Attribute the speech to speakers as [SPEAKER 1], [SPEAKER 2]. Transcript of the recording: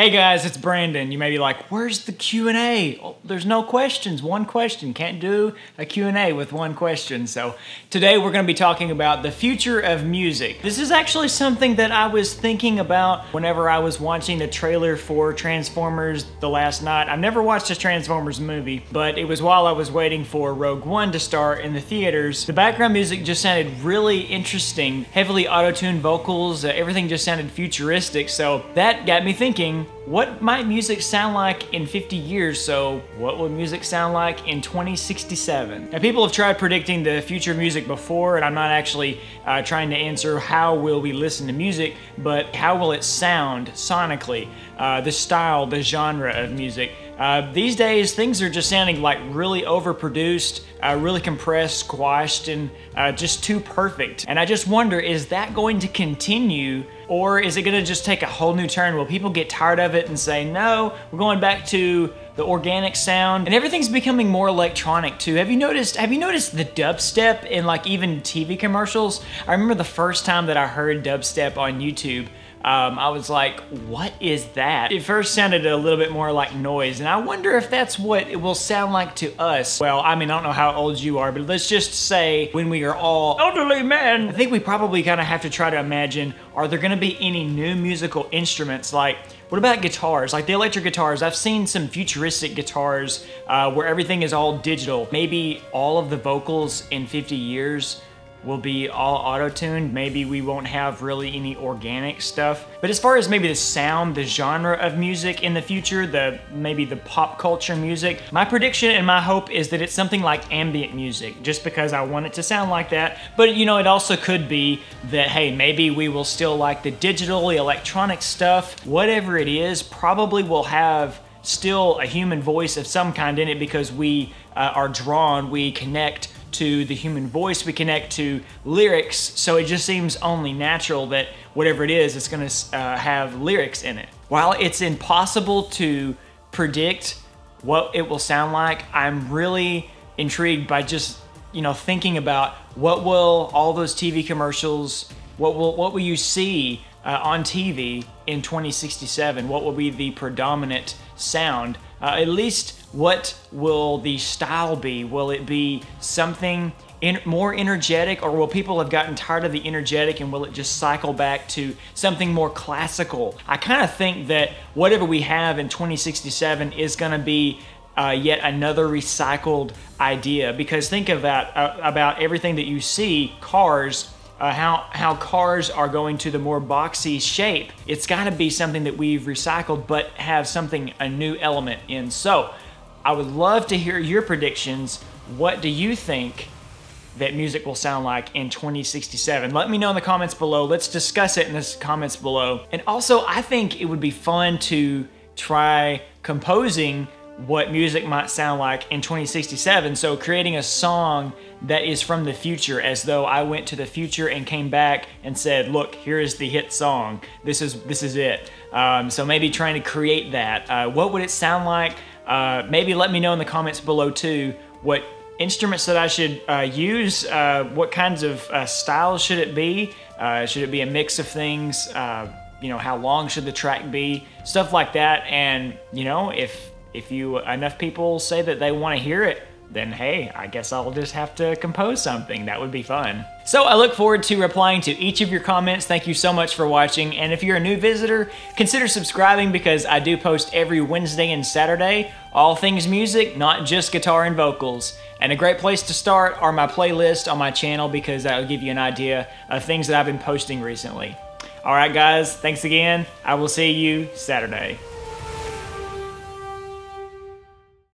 [SPEAKER 1] Hey guys, it's Brandon. You may be like, "Where's the Q&A?" Oh, there's no questions. One question. Can't do a Q&A with one question. So, today we're going to be talking about the future of music. This is actually something that I was thinking about whenever I was watching the trailer for Transformers the Last Knight. I've never watched a Transformers movie, but it was while I was waiting for Rogue One to start in the theaters. The background music just sounded really interesting, heavily auto-tuned vocals, uh, everything just sounded futuristic. So, that got me thinking, what might music sound like in 50 years? So, what will music sound like in 2067? Now, people have tried predicting the future of music before, and I'm not actually uh, trying to answer how will we listen to music, but how will it sound sonically? Uh, the style, the genre of music. Uh, these days, things are just sounding like really overproduced, uh, really compressed, squashed, and uh, just too perfect. And I just wonder, is that going to continue, or is it to just take a whole new turn? Will people get tired of it and say, no, we're going back to the organic sound, and everything's becoming more electronic too. Have you noticed? Have you noticed the dubstep in like even TV commercials? I remember the first time that I heard dubstep on YouTube. Um, I was like, what is that? It first sounded a little bit more like noise, and I wonder if that's what it will sound like to us. Well, I mean, I don't know how old you are, but let's just say when we are all elderly men, I think we probably kind of have to try to imagine, are there gonna be any new musical instruments like what about guitars? Like the electric guitars, I've seen some futuristic guitars uh, where everything is all digital. Maybe all of the vocals in 50 years will be all auto-tuned. Maybe we won't have really any organic stuff. But as far as maybe the sound, the genre of music in the future, the maybe the pop culture music, my prediction and my hope is that it's something like ambient music, just because I want it to sound like that. But you know, it also could be that, hey, maybe we will still like the digital, the electronic stuff, whatever it is, probably will have still a human voice of some kind in it because we uh, are drawn, we connect to the human voice, we connect to lyrics, so it just seems only natural that whatever it is, it's gonna uh, have lyrics in it. While it's impossible to predict what it will sound like, I'm really intrigued by just, you know, thinking about what will all those TV commercials, what will, what will you see uh, on TV in 2067? What will be the predominant sound? Uh, at least what will the style be? Will it be something in, more energetic or will people have gotten tired of the energetic and will it just cycle back to something more classical? I kind of think that whatever we have in 2067 is going to be uh, yet another recycled idea because think about uh, about everything that you see cars uh, how how cars are going to the more boxy shape it's got to be something that we've recycled but have something a new element in so I would love to hear your predictions. What do you think that music will sound like in 2067? Let me know in the comments below. Let's discuss it in the comments below. And also, I think it would be fun to try composing what music might sound like in 2067. So creating a song that is from the future as though I went to the future and came back and said, look, here is the hit song. This is, this is it. Um, so maybe trying to create that. Uh, what would it sound like? Uh, maybe let me know in the comments below too what instruments that I should uh, use, uh, what kinds of uh, styles should it be? Uh, should it be a mix of things? You know, how long should the track be? Stuff like that. And you know, if if you enough people say that they want to hear it, then hey, I guess I'll just have to compose something. That would be fun. So I look forward to replying to each of your comments. Thank you so much for watching. And if you're a new visitor, consider subscribing because I do post every Wednesday and Saturday. All things music, not just guitar and vocals. And a great place to start are my playlists on my channel because that'll give you an idea of things that I've been posting recently. All right, guys, thanks again. I will see you Saturday.